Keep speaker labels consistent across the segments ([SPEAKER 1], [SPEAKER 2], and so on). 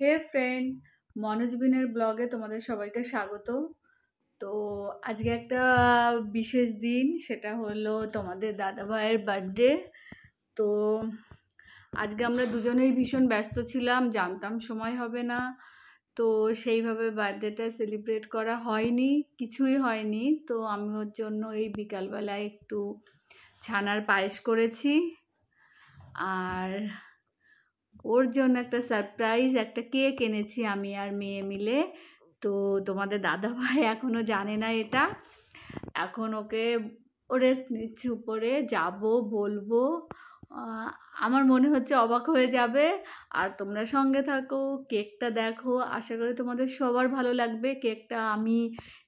[SPEAKER 1] হে friend Manoj বিনের ব্লগে তোমাদের সবাইকে স্বাগত তো আজকে একটা বিশেষ দিন, সেটা হলো তোমাদের দাদা ভাইয়ের বার্থডে তো আজকে আমরা দুজনেই ভীষণ ব্যস্ত ছিলাম, জানতাম সময় হবে না। তো সেইভাবে বার্থডেটা সেলিব্রেট করা হয়নি, কিছুই হয়নি। তো আমি ওর জন্য এই বিকালবেলায় একটু ছানার পায়েস করেছি। আর ওর জন্য একটা সারপ্রাইজ একটা কেক এনেছি আমি আর মেয়ে মিলে। তো তোমাদের দাদা ভাই এখনও জানে না এটা। এখন ওকে ও রেস্ট নিচ্ছে উপরে। যাব, বলব। আমার মনে হচ্ছে অবাক হয়ে যাবে। আর তোমরা সঙ্গে থাকো কেকটা দেখো। আশা করি তোমাদের সবার ভালো লাগবে। কেকটা আমি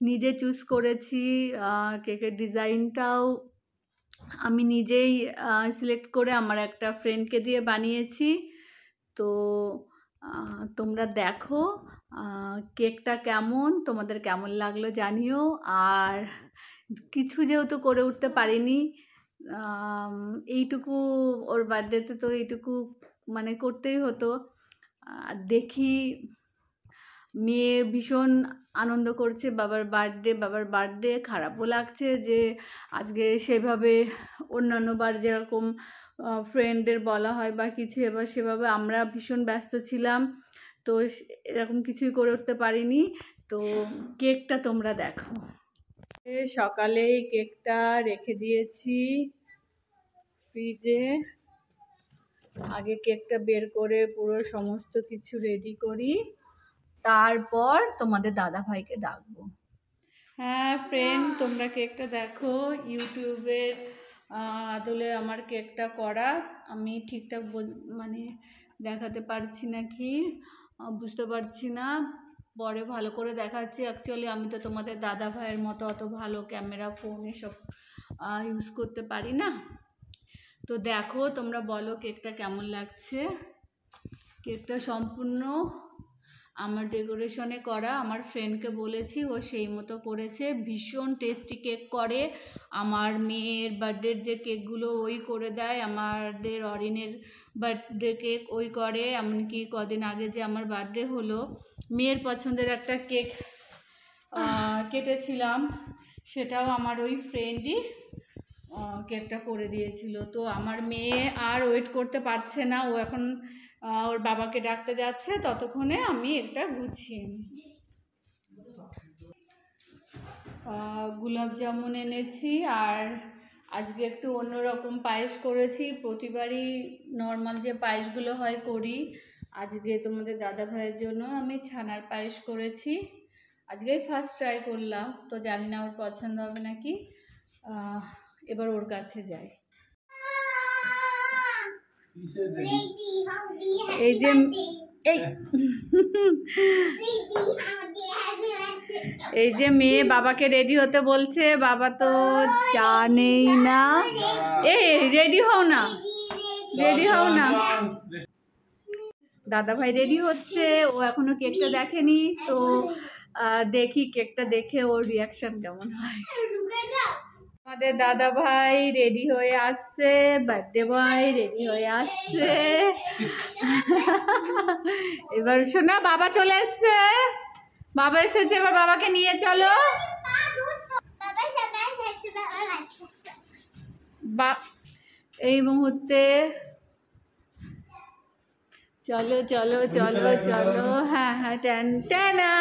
[SPEAKER 1] নিজে চুজ করেছি। কেকের ডিজাইনটাও আমি নিজেই সিলেক্ট করে আমার একটা ফ্রেন্ডকে দিয়ে বানিয়েছি। তো তোমরা দেখো কেকটা কেমন, তোমাদের কেমন লাগল জানিও। আর কিছু যেহেতু করে উঠতে পারিনি এইটুকু ওর বার্থডেতে তো এইটুকু মানে করতেই হতো। আর দেখি, মেয়ে ভীষণ আনন্দ করছে, বাবার বার্থডে বাবার বার্থডে, খারাপও লাগছে যে আজকে সেভাবে অন্যান্য বার যেরকম ফ্রেন্ডদের বলা হয় বা কিছু, এবার সেভাবে আমরা ভীষণ ব্যস্ত ছিলাম, তো এরকম কিছুই করে উঠতে পারিনি। তো কেকটা তোমরা দেখো। এ, সকালেই কেকটা রেখে দিয়েছি ফ্রিজে। আগে কেকটা বের করে পুরো সমস্ত কিছু রেডি করি। তারপর তোমাদের দাদা ভাইকে ডাকবো। হ্যাঁ ফ্রেন্ড তোমরা কেকটা দেখো, ইউটিউবের আদলে আমার কেকটা করা। আমি ঠিকঠাক মানে দেখাতে পারছি না কি বুঝতে পারছি না। পরে ভালো করে দেখাচ্ছি। অ্যাকচুয়ালি আমি তো তোমাদের দাদা ভাইয়ের মতো অত ভালো ক্যামেরা ফোন এসব ইউজ করতে পারি না। তো দেখো, তোমরা বলো কেকটা কেমন লাগছে? কেকটা সম্পূর্ণ আমার ডেকোরেশনে করা, আমার ফ্রেন্ডকে বলেছি, ও সেই মতো করেছে, ভীষণ টেস্টি কেক করে। আমার মেয়ের বার্থডের যে কেকগুলো ওই করে দেয়, আমাদের অরিনের বার্থডে কেক ওই করে, এমনকি কদিন আগে যে আমার বার্থডে হলো, মেয়ের পছন্দের একটা কেক কেটেছিলাম, সেটাও আমার ওই ফ্রেন্ডই কেকটা করে দিয়েছিল। তো আমার মেয়ে আর ওয়েট করতে পারছে না, ও এখন ওর বাবাকে ডাকতে যাচ্ছে, ততক্ষণে আমি এটা গুছিয়ে নিই। গোলাপ জামুন এনেছি আর আজকে একটু অন্যরকম পায়েস করেছি। প্রতিবারই নর্মাল যে পায়েসগুলো হয় করি। আজকে তোমাদের দাদা ভাইয়ের জন্য আমি ছানার পায়েস করেছি। আজকেই ফার্স্ট ট্রাই করলাম, তো জানি না ওর পছন্দ হবে নাকি। এবার ওর কাছে যাই। এই যে, এই। এই যে মেয়ে বাবাকে রেডি হতে বলছে, বাবা তো জানেই না। এই রেডি হও না। রেডি হও না। দাদা ভাই রেডি হচ্ছে, ও এখনও কেকটা দেখেনি, তো দেখি কেকটা দেখে ওর রিয়াকশন কেমন হয়। আমাদের দাদা ভাই রেডি হয়ে আসছে বার্থডে বয় রেডি হয়ে আসছে। এবার শোনা, বাবা চলে এসছে। বাবা এসেছে, এবার বাবাকে নিয়ে চলো। এই মুহূর্তে চলো চলো চলো চলো। হ্যাঁ হ্যাঁ ট্যান, ট্যানা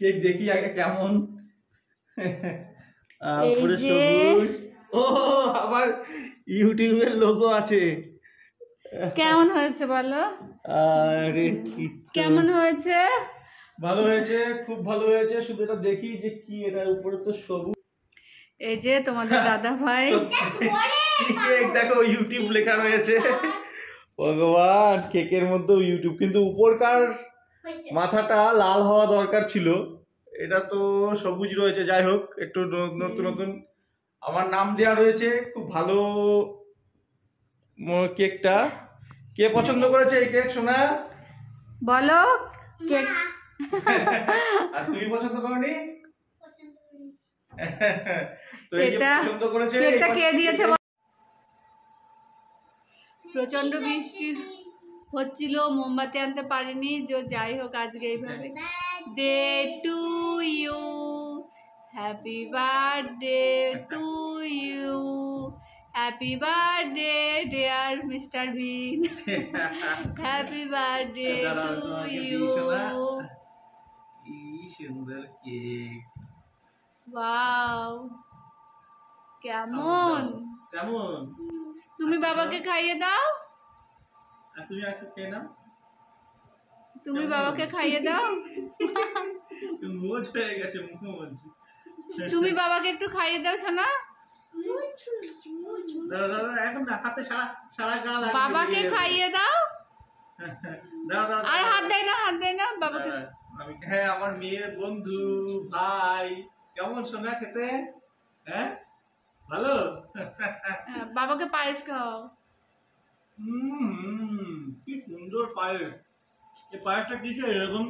[SPEAKER 2] কেক দেখি আগে কেমন? পুরো সবুজ। ও আবার ইউটিউবের লোগো আছে।
[SPEAKER 1] কেমন হয়েছে বলো?
[SPEAKER 2] আরে
[SPEAKER 1] কেমন হয়েছে?
[SPEAKER 2] ভালো হয়েছে খুব ভালো হয়েছে। শুধু এটা দেখি যে কি এটা উপরে তো সবুজ।
[SPEAKER 1] এই যে তোমাদের দাদা ভাই।
[SPEAKER 2] দেখো ইউটিউব লেখা রয়েছে। ভগবান কেকের মধ্যে ইউটিউব কিন্তু উপরকার মাথাটা লাল হওয়া দরকার ছিল। এটা তো সবুজ রয়েছে যাই হোক একটু নতুন নতুন। আমার নাম দেওয়া রয়েছে খুব ভালো কেকটা। কে পছন্দ করেছে এই কেক সোনা?
[SPEAKER 1] বলো কেক
[SPEAKER 2] আর তুমি পছন্দ করনি? তো এই
[SPEAKER 1] এটা
[SPEAKER 2] পছন্দ করেছে
[SPEAKER 1] কেকটা কে দিয়েছে বলো? প্রচণ্ড বৃষ্টি। হচ্ছিল মোমবাতি আনতে পারিনি যে যাই হোক আজকে এইভাবে। Day to you happy birthday to you happy birthday dear
[SPEAKER 2] mister
[SPEAKER 1] bean
[SPEAKER 2] happy birthday
[SPEAKER 1] to
[SPEAKER 2] you. কি সুন্দর কেক
[SPEAKER 1] ওয়াও কেমন?
[SPEAKER 2] কেমন?
[SPEAKER 1] তুমি বাবাকে খাইয়ে দাও।
[SPEAKER 2] আর তুমি আর একটু খেয়ে নাও।
[SPEAKER 1] তুমি বাবাকে খাইয়ে দাও।
[SPEAKER 2] মোজ হয়ে গেছে মোজ
[SPEAKER 1] তুমি বাবাকে একটু খাইয়ে দাও সোনা
[SPEAKER 2] এখন হাতে সারা সারা গা
[SPEAKER 1] বাবাকে খাইয়ে দাও। আর হাত দেয় না হাত দেয় না বাবাকে।
[SPEAKER 2] আমি হ্যাঁ আমার মেয়ের বন্ধু ভাই। কেমন সোনা খেতে? হ্যাঁ? ভালো?
[SPEAKER 1] হ্যাঁ, বাবাকে পায়েস খাও
[SPEAKER 2] হুম সুন্দর পায়েস এই পায়েসটা কিসের এরকম?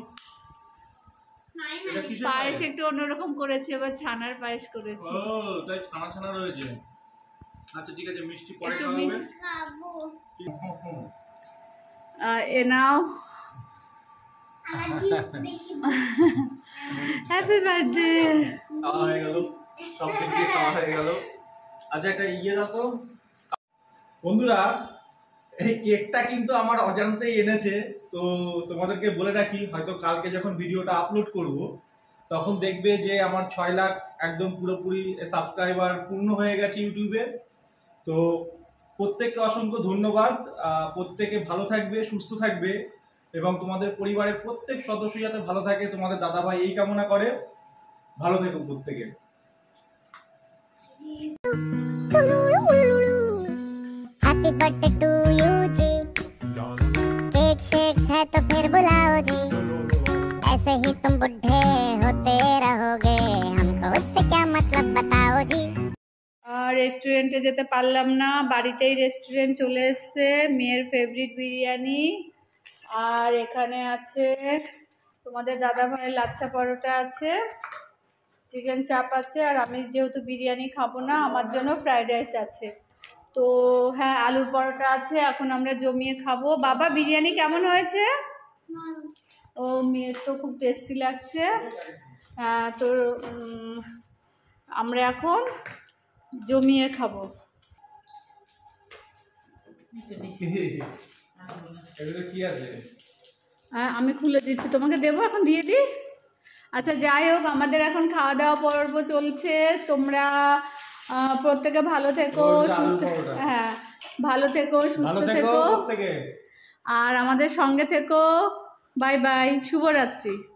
[SPEAKER 2] এটা কিসের
[SPEAKER 1] পায়েস একটু অন্যরকম করেছে এবার ছানার পায়েস করেছি।
[SPEAKER 2] ও তাই ছানা ছানা রয়েছে। আচ্ছা ঠিক আছে মিষ্টি পরে
[SPEAKER 3] খাব।
[SPEAKER 1] এ নাও। হ্যাপি বার্থডে
[SPEAKER 2] খাওয়া হয়ে গেল। সব থেকে খাওয়া হয়ে গেল। আচ্ছা একটা ইয়ে দাও তো। বন্ধুরা এই কেকটা কিন্তু আমার অজান্তেই এনেছে, তো তোমাদেরকে বলে রাখি, হয়তো কালকে যখন ভিডিওটা আপলোড করব, তখন দেখবে যে আমার ছয় লাখ একদম পুরোপুরি সাবস্ক্রাইবার পূর্ণ হয়ে গেছে ইউটিউবে। তো প্রত্যেককে অসংখ্য ধন্যবাদ প্রত্যেকে ভালো থাকবে, সুস্থ থাকবে, এবং তোমাদের পরিবারের প্রত্যেক সদস্য যাতে ভালো থাকে, তোমাদের দাদা ভাই এই কামনা করে। ভালো থেকো প্রত্যেকে।
[SPEAKER 4] Happy birthday to है तो फिर बुलाओ जी ऐसे ही तुम बुढ़े होते रहोगे हमको उससे क्या मतलब बताओ जी
[SPEAKER 1] রেস্টুরেন্টে যেতে পারলাম না বাড়িতেই রেস্টুরেন্ট চলে এসছে মেয়ের ফেভারিট বিরিয়ানি আর এখানে আছে তোমাদের দাদা ভাইয়ের লাচ্ছা পরোটা আছে চিকেন চাপ আছে আর আমি যেহেতু বিরিয়ানি খাবো না আমার জন্য ফ্রাইড রাইস আছে তো হ্যাঁ আলুর পরোটা আছে এখন আমরা জমিয়ে খাব। বাবা বিরিয়ানি কেমন হয়েছে? ও মেয়ের তো খুব টেস্টি লাগছে। হ্যাঁ, তো আমরা এখন জমিয়ে খাব। হ্যাঁ আমি খুলে দিচ্ছি। তোমাকে দেবো এখন? দিয়ে দিই? আচ্ছা যাই হোক আমাদের এখন খাওয়া দাওয়া পর্ব চলছে। তোমরা প্রত্যেকে ভালো থেকো সুস্থ হ্যাঁ ভালো থেকো সুস্থ
[SPEAKER 2] থেকো
[SPEAKER 1] আর আমাদের সঙ্গে থেকো। বাই বাই শুভরাত্রি।